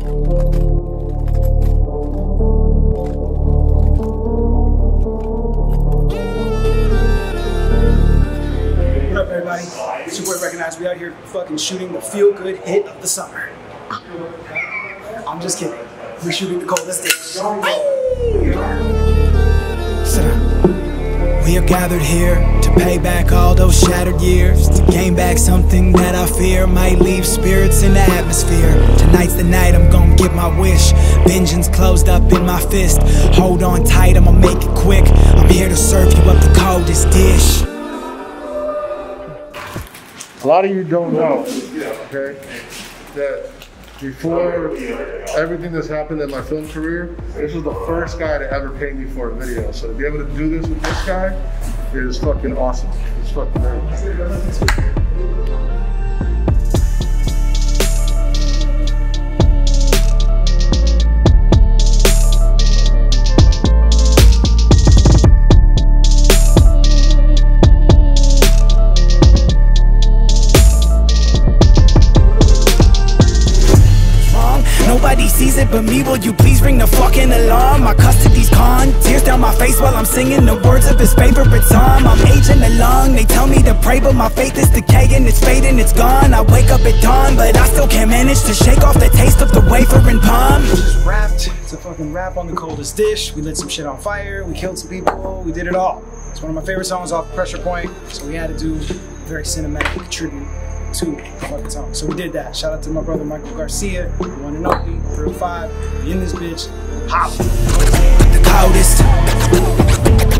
What up, everybody? It's your boy Wrekonize. We out here fucking shooting the feel good hit of the summer. I'm just kidding. We're shooting the coldest dish. Sit. We are gathered here to pay back all those shattered years, to gain back something that I fear might leave spirits in the atmosphere. Tonight's the night I'm gonna get my wish. Vengeance closed up in my fist. Hold on tight, I'ma make it quick. I'm here to serve you up the coldest dish. A lot of you don't know, okay, that before everything that's happened in my film career, this was the first guy to ever pay me for a video. So to be able to do this with this guy is fucking awesome. It's fucking great. Nobody sees it but me. Will you please ring the fucking alarm? My custody's gone. Tears down my face while I'm singing the words of his favorite song. I'm aging along. They tell me to pray, but my faith is decaying. It's fading, it's gone. I wake up at dawn, but I still can't manage to shake off the taste of the wafer and palm. Just wrapped. It's a fucking wrap on the coldest dish. We lit some shit on fire. We killed some people. We did it all. It's one of my favorite songs off Pressure Point. So we had to do a very cinematic tribute the fucking song. So we did that. Shout out to my brother Michael Garcia, one and only, 35. We in this bitch. Hop. The coldest,